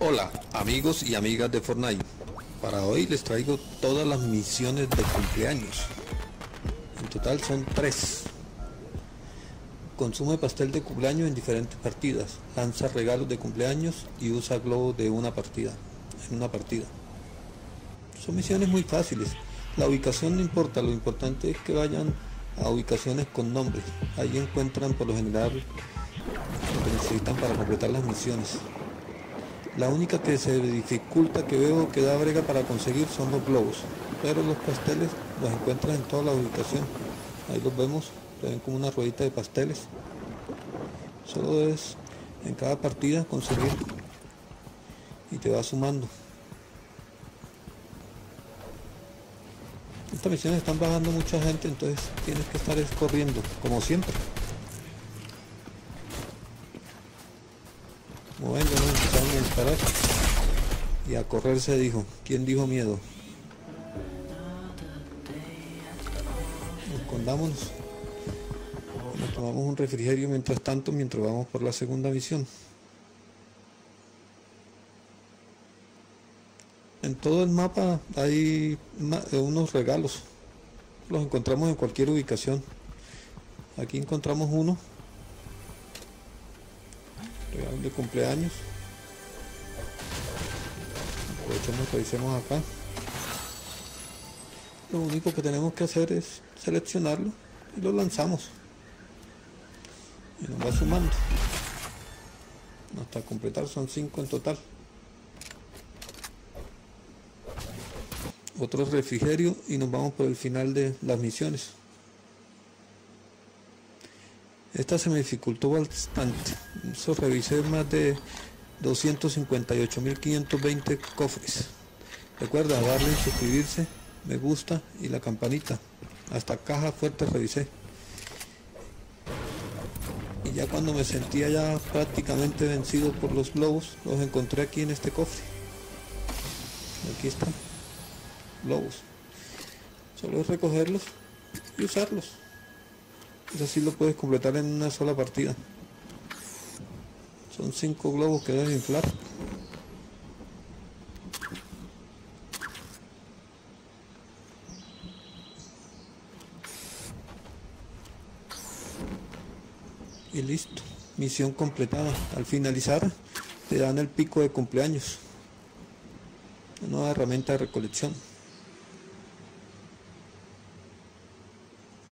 Hola amigos y amigas de Fortnite. Para hoy les traigo todas las misiones de cumpleaños. En total son tres. Consume pastel de cumpleaños en diferentes partidas. Lanza regalos de cumpleaños y usa globo de una partida. En una partida. Son misiones muy fáciles. La ubicación no importa, lo importante es que vayan a ubicaciones con nombres. Ahí encuentran por lo general lo que necesitan para completar las misiones. La única que se dificulta que veo que da brega para conseguir son los globos, pero los pasteles los encuentras en toda la ubicación. Ahí los vemos, se ven como una ruedita de pasteles. Solo es en cada partida conseguir y te va sumando. Estas misiones están bajando mucha gente, entonces tienes que estar corriendo, como siempre. Y a correr se dijo. ¿Quién dijo miedo? Escondámonos. Nos tomamos un refrigerio mientras tanto, mientras vamos por la segunda misión. En todo el mapa hay unos regalos. Los encontramos en cualquier ubicación. Aquí encontramos uno regalo de cumpleaños aprovechemos revisemos acá. Lo único que tenemos que hacer es seleccionarlo y lo lanzamos. Y nos va sumando. Hasta completar son 5 en total. Otro refrigerio y nos vamos por el final de las misiones. Esta se me dificultó bastante. Eso revisé más de 258.520 cofres. Recuerda darle suscribirse, me gusta y la campanita. Hasta caja fuerte revisé. Y ya cuando me sentía ya prácticamente vencido por los globos, los encontré aquí en este cofre. Aquí están. Globos. Solo es recogerlos y usarlos. Eso sí lo puedes completar en una sola partida. Son cinco globos que deben inflar. Y listo. Misión completada. Al finalizar te dan el pico de cumpleaños. Una nueva herramienta de recolección.